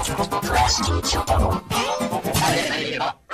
Thank you.